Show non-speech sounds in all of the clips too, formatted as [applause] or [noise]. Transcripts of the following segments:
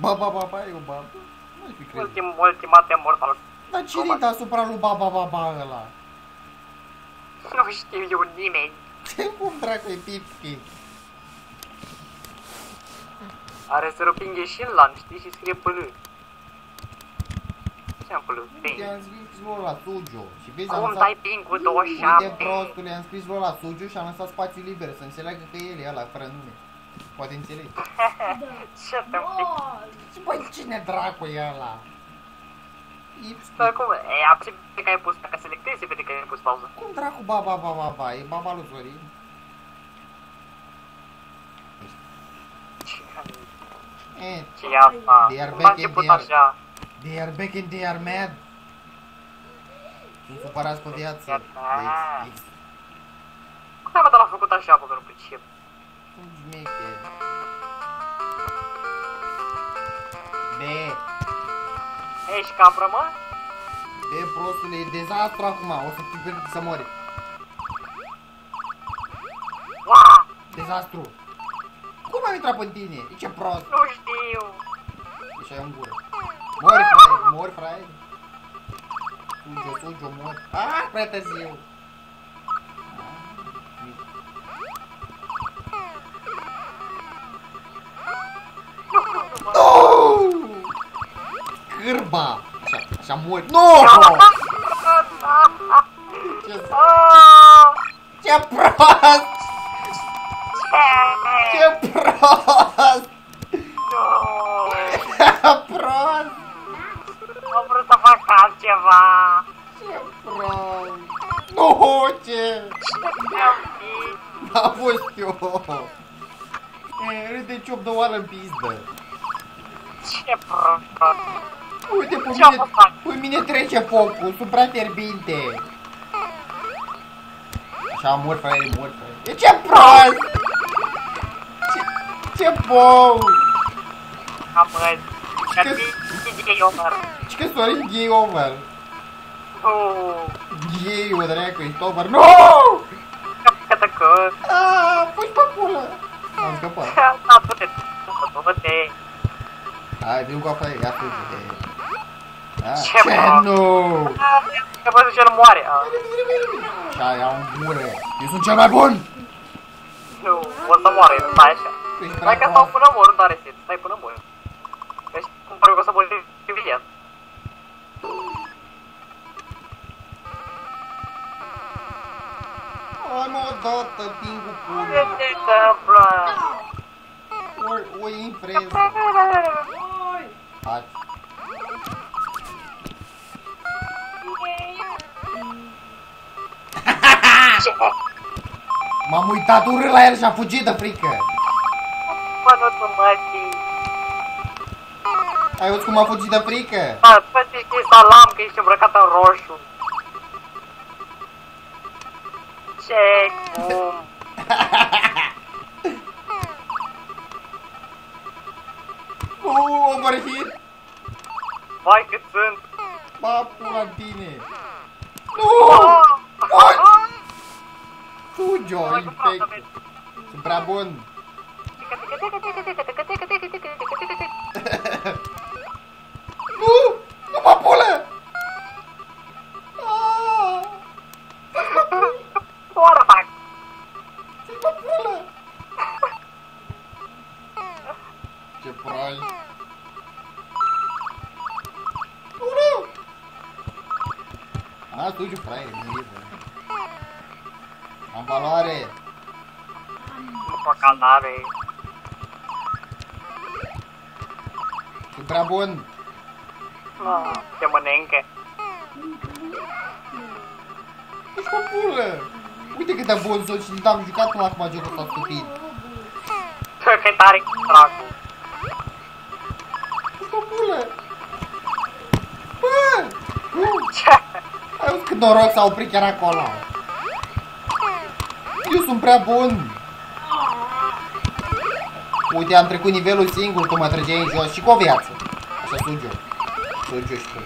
Ba, ba, ba, ba, e o babă. Nu fi crezut. Ultim, ultimate mortal. Dar cine e asupra lui ba, ba, ba, ba ăla? [laughs] Nu știu eu nimeni. Ce cum dracu e Pippi? Are să rupinghe și în lanț, știi? Și scrie păl. Ce am păl? I-am scris lui la Sugiu și vezi, am Cum lăsat... dai ping cu Uite 27? prostul, i-am scris lui la Sugiu și am lăsat spațiu liber să înțeleagă că el e ăla, fără nume. Poate înțelegi. Ce te băi, cine dracu e ăla? Stai cum? E, a se vede că ai pus, dacă selectezi, se vede că ai pus pauză. Cum dracu ba, ba, ba, ba, ba, e baba lui Zorin? E, Ce e asta? They are back in the air. they are back and they are mad. Sunt supărați pe viață. Cum ai l-a făcut așa, bă, că nu pricep? Șmecher. Be, Ești capră, mă? be prostule, e dezastru acum, o să fi pierdut să mori. Ua! Dezastru. Cum am intrat pe tine? E ce prost. Nu știu. Deci ai în gură. Mori, fraier, mori, fraier. Sugi-o, sugi-o, mori. Ah, prea târziu. Așa, așa mori. Nu! Ce, Ah! ce prost! Ce prost! Nu! prost! Am vrut să fac altceva. Ce prost! Nu, ce? Ce-am fi? A fost eu! E, uite ciup de oară în pizdă. Ce prost. Uite, pe Ce-am mine, pe mine trece focul, sunt prea fierbinte. Așa, mor, fraiere, mor, fraiere. E ce prost! Ce, ce bou! Am măs. Dar fi de over. Și că Sorin gay over. Nu. Gay, o dracu, ești over. Nu! Că că că. Aaaa, pui pe pulă! Am scăpat. Da, du-te. Du-te. Hai, viu cu apa, ia fugi. Da, Ce ce prost. nu? Că văzut ce nu moare. Ah, Așa, ia un gură. Eu sunt cel mai bun! Nu, o să moare. Stai așa. Tu ești Stai prea că stau prost. până mor, nu are set. Stai până mor. Deci, cum pare că o să mor imediat. Hai mă, odată, pingu Ce pulă. se întâmplă? O, o iei în freză. Hai. M-am uitat urât la el și a fugit de frică. Bă, nu tu mătii. Ai văzut cum a fugit de frică? Bă, tu știi salam că ești îmbrăcat în roșu. Ce? Cum? [laughs] Uuu, overhit! Vai cât sunt. Ba, pula tine! Nu! Ah! Ah! Fugi-o, Hai, cu proastă, infect! vezi. Sunt prea bun! [laughs] Nu! Nu mă pulă! Ah! What the fuck? Nu mă pulă! Ce prost! Nu, nu! A, tu, fraier, nu e, bă. Am valoare! Nu fac calare. Sunt prea bun! Te mănâncă. Ești mă pulă! Uite cât de bun sunt și am jucat până acum jocul ăsta stupid! Că tare dracu. Ești mă pulă! Bă! Nu! Ce? Ai văzut cât noroc s-a oprit chiar acolo! Eu sunt prea bun! Uite, am trecut nivelul singur, tu mă trăgeai în jos și cu o viață. Așa sunt eu. Sunt eu și tu.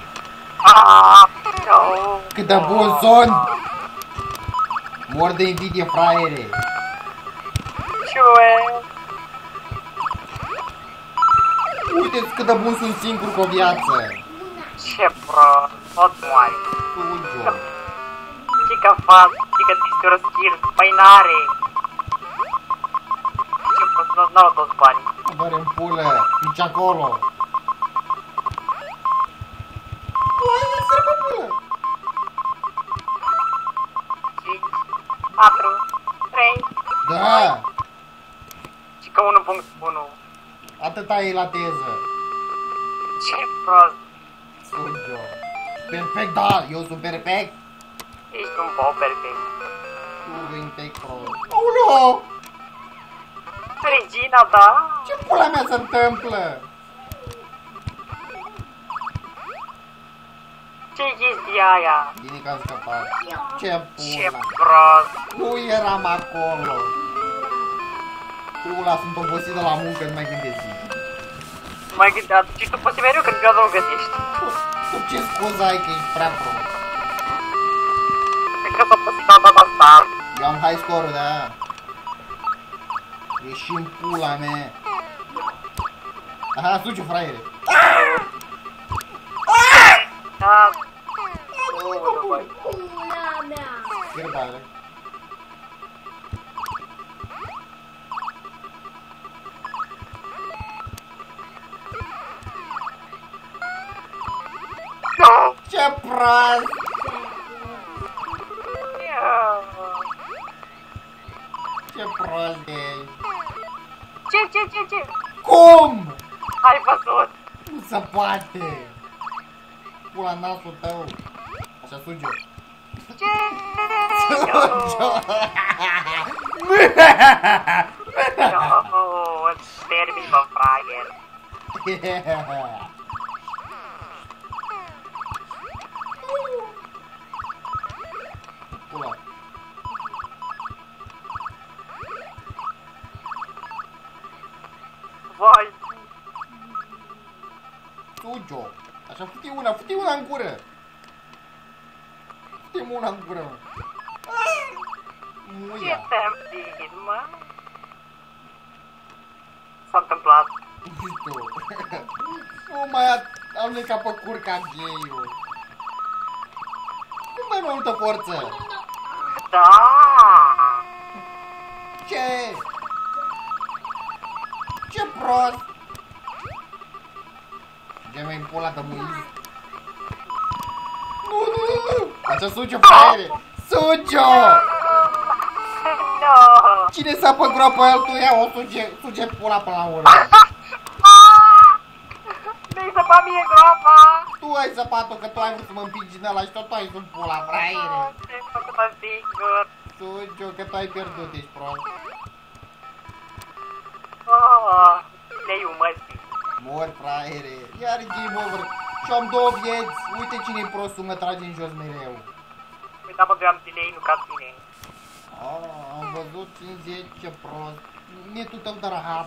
Ah, no. Cât de bun sunt! Mor de invidie, fraiere! Ce? Uite-ți cât de bun sunt singur cu o viață. Ce prost, tot moare. Sujo. Ce că fac, ce că este o skill, păi n-are. Ce prost, nu- n-au toți banii. Doar în pulă. Nici acolo. Hai, să pe pulă. 5, 4, 3, Da. și că 1.1. Atâta e la teză. Ce prost, Sujo. Perfect, da. Eu sunt perfect. ești un bou perfect. Tu intec pro. Aoleo! Regina, da? Ce pula mea se întâmplă? ce chestia aia? Bine că am scăpat. Ce Ce pula? prost. Nu eram acolo. Pula, sunt obosit de la muncă, nu mai gândesc zi. Mai gândeam, și tu poți mereu când gata o găsești. Tu ce scuză ai că ești prea prost? Cred că s-a păsit data asta. Eu am high score-ul de aia. Ești în pula mea. Aha, suciu, fraiere. Da. Pula mea! Iertare. Nu. Ce, ce, ce, ce? Cum? Ai văzut? Nu se poate! Pula nasul tău! Așa suge. Ce? Nu, îți termin, bă, fraier. Pula. [laughs] Vai, Sujo. Așa, fute una, fute una în gură. fute una în gură, mă. ce Muia. te-am zis, mă? S-a întâmplat. Nu știu. [laughs] Nu mai a- am lecat pe curca gay-ul. Nu mai multă forță. Da. Ce? Ce prost! Ce mai pula de muiz? Nu, nu, nu, nu! Așa suge, fraiere! Suge-o! No. Cine s-a pe groapă el, tu ia o suge, suge pula până la urmă. Mi-ai săpat mie groapa. Tu ai săpat-o că tu ai vrut să mă împingi din ăla și tot tu ai sunt pula, fraiere. Ce-ai făcut singur? Suge-o că tu ai pierdut, ești prost. Le-ai umăsit. Mor, fraiere. Iar game over. Și am două vieți. Uite cine-i prostul, mă trage în jos mereu. Da, bă, am delay, nu ca tine. Oh, am văzut 50, ce prost. Netul tău de rahat.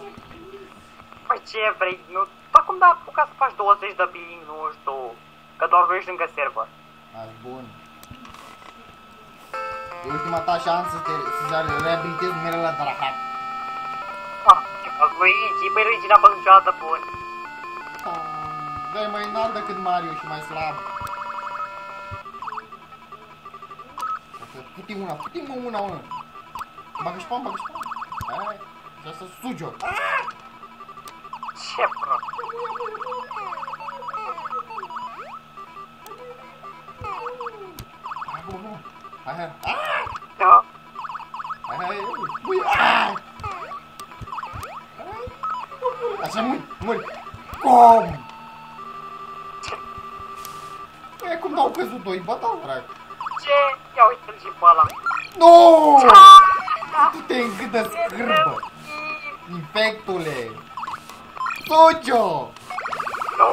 Păi ce vrei, nu? Acum da, apuca să faci 20 de ping, nu știu. Că doar nu ești lângă server. Aș bun. E ultima ta șansă să te să reabilitezi numerele de rahat. Ah, ce fac Luigi? Păi Luigi n-a fost niciodată bun. Oh, Dai mai înalt decât Mario și mai slab. Putim una, putim una, una. Bagă șpam, bagă șpam. Hai, să să suge-o. Ce prost. Hai, bun, bun. Hai, hai. Ah! Da. Infectule. Socio! Nu.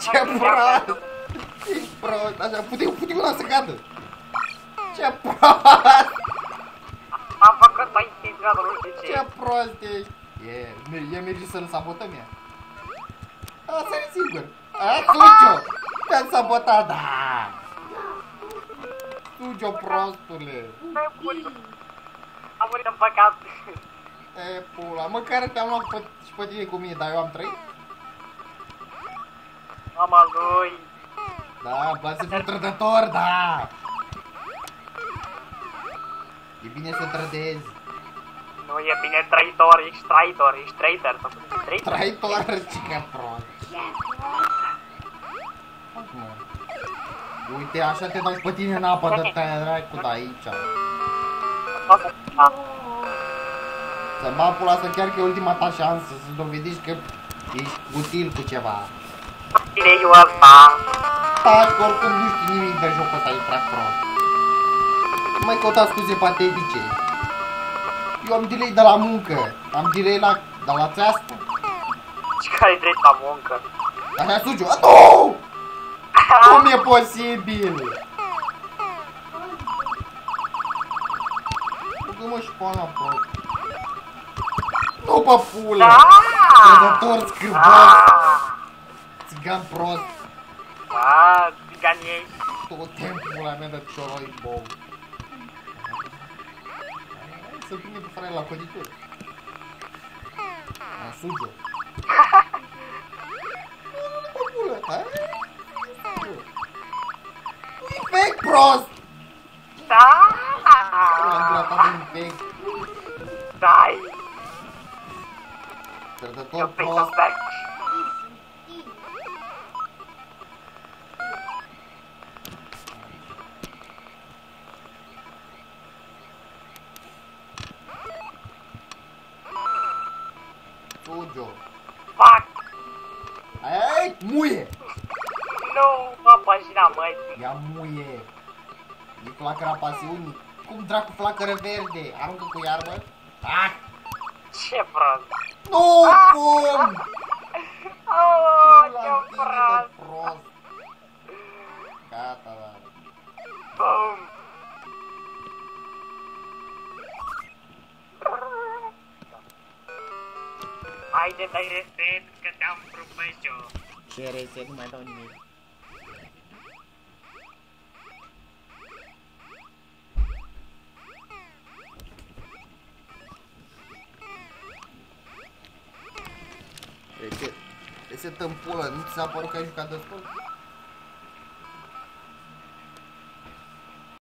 Ce prost! Ești prost. Așa, pute-i, pute-i una să cadă. Ce prost! Am făcut mai integrat, nu știu ce. Ce prost ești! E, e merge să-l sabotăm ea. Asta e sigur. A, Sucio! Te-am sabotat, da! Sucio, prostule! Mai bun. Am murit în păcat. E, pula, măcar te-am luat pe, și pe tine cu mine, dar eu am trăit. mama lui. Da, îmi place să fiu trădător, da! E bine să trădezi. Nu e bine traitor, ești traitor, ești traitor. sau cum zici, Traitor? Traitor, ce că prost. Fac, mă. Uite, așa te dau și pe tine în apă, dă-te dracu de aici. Da. Să mă pula asta chiar că e ultima ta șansă, să dovedești că ești util cu ceva. Tireiul ăsta. Taci, că oricum nu știi nimic de jocul ăsta, e prea prost. Nu mai căuta scuze patetice. Eu am delay de la muncă, am delay la, de la țeastă. Și care e drept la muncă? Așa sugiu, a, nu! Cum e posibil? Dă-mă și pana prost. Nu, pe pulă! Da! Trădător, scârbos, Ah! țigan prost. Da, țigan ești. Tot timpul la mea de cioroi bou. Să prinde pe frate la coditură. A, suge. Nu, hai? E fake prost! Da! L-am gratat în fake. Dai! Trădător Eu pe să prost. fac. Suge. Fac! Ai, muie! Nu, mă, pășina mătii. Ia muie! E flacăra pasiunii. Cum dracu flacără verde? Aruncă cu iarbă? Ah! Ce prost! Nu, cum? [laughs] Oh, La ce tine prost! de prost. Gata, da. Bum! Haide, dai reset, că te-am propus-o. Ce reset, nu mai dau nimic. Reset. Reset în pulă, nu ți s-a părut că ai jucat de sport?